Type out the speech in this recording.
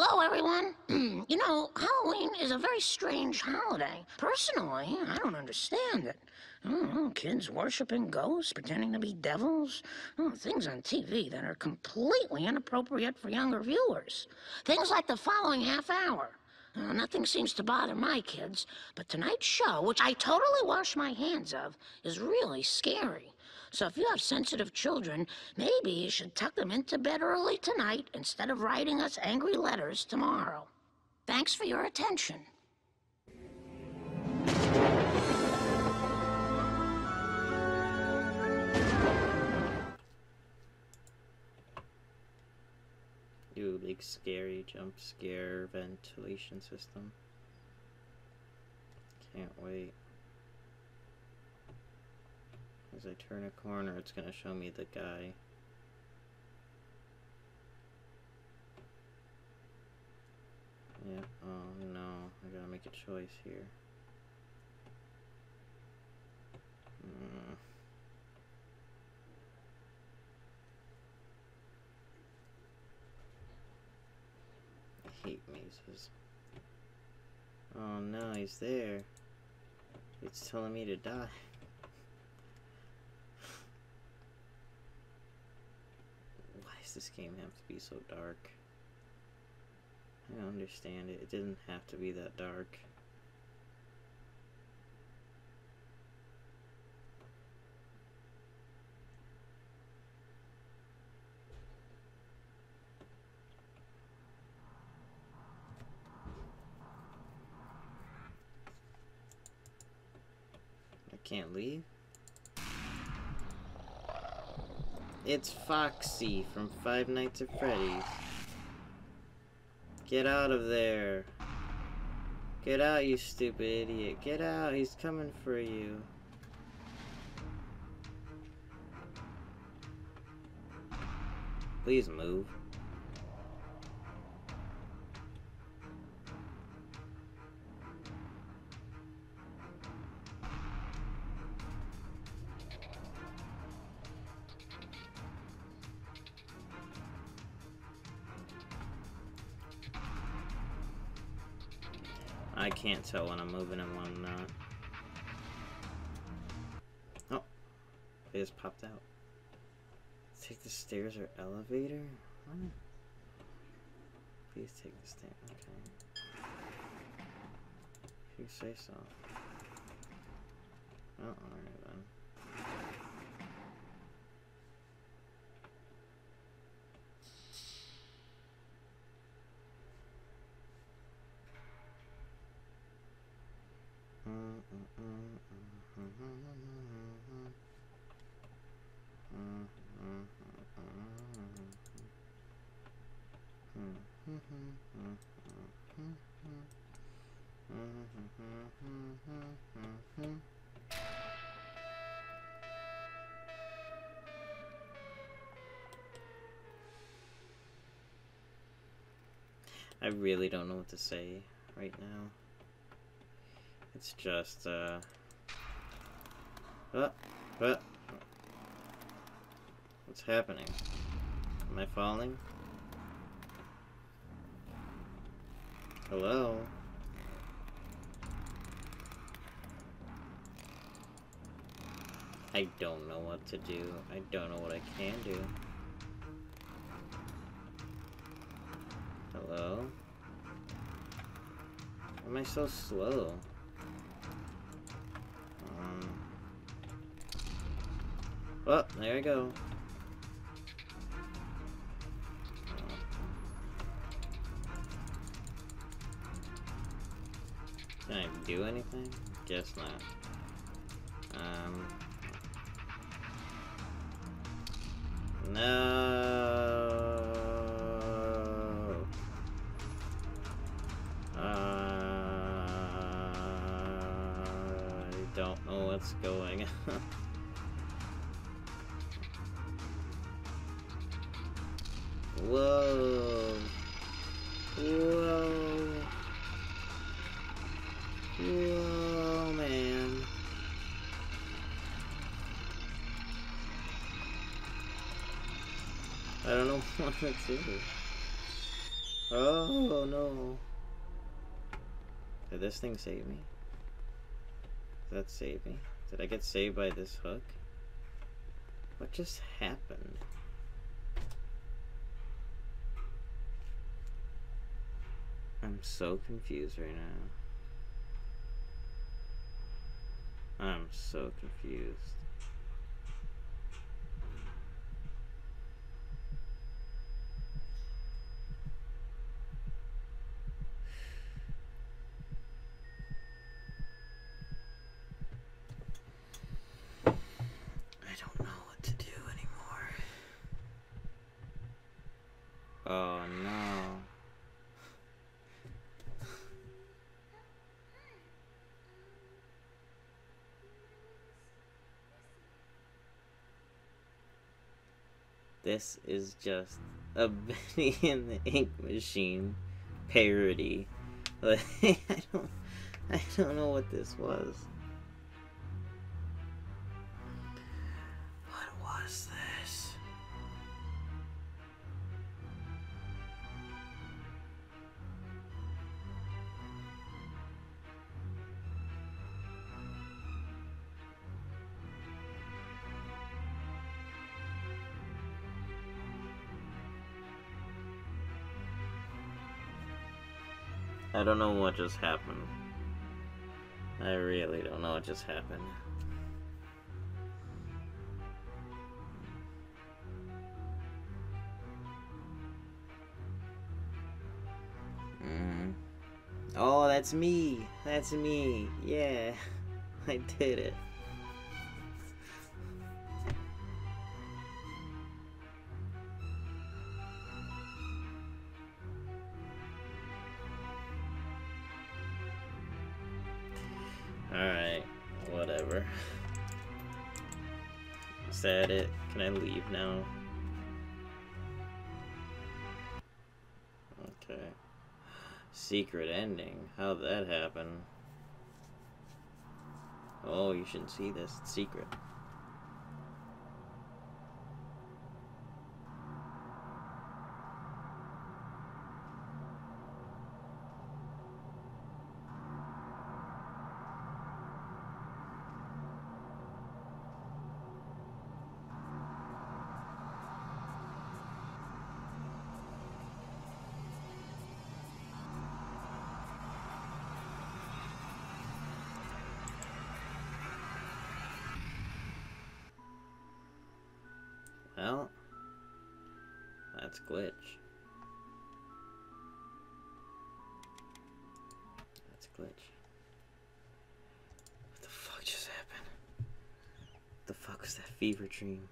Hello, everyone. you know, Halloween is a very strange holiday. Personally, I don't understand it. Kids worshiping ghosts, pretending to be devils. Oh, things on TV that are completely inappropriate for younger viewers. Things like the following half hour. Uh, nothing seems to bother my kids, but tonight's show, which I totally wash my hands of, is really scary. So if you have sensitive children, maybe you should tuck them into bed early tonight instead of writing us angry letters tomorrow. Thanks for your attention. Do a big scary jump scare ventilation system. Can't wait. As I turn a corner, it's gonna show me the guy. Yeah, oh no, I gotta make a choice here. Mm. I hate mazes. Oh no, he's there. It's telling me to die. This game have to be so dark? I don't understand it. It didn't have to be that dark. I can't leave? It's Foxy from Five Nights at Freddy's. Get out of there. Get out, you stupid idiot. Get out, he's coming for you. Please move. I can't tell when I'm moving and when I'm not. Oh, it just popped out. Take the stairs or elevator? What? Please take the stairs. Okay. If you say so. Oh, alright I really don't know what to say right now. It's just, uh... Uh, uh, what's happening? Am I falling? Hello? I don't know what to do. I don't know what I can do. Hello? Why am I so slow? Oh, there we go. Can I do anything? Guess not. Um... No. Uh, I don't know what's going on. Whoa. Whoa. Whoa, man. I don't know what to do. Oh no. Did this thing save me? Did that save me? Did I get saved by this hook? What just happened? I'm so confused right now. I'm so confused. I don't know what to do anymore. Oh no. This is just a Bendy and the Ink Machine parody. Like, I don't, I don't know what this was. I don't know what just happened. I really don't know what just happened. Mm. Oh, that's me. That's me. Yeah. I did it. Whatever. Is that it? Can I leave now? Okay. Secret ending. How'd that happen? Oh, you shouldn't see this. It's secret. Well, that's glitch. That's glitch. What the fuck just happened? What the fuck was that fever dream?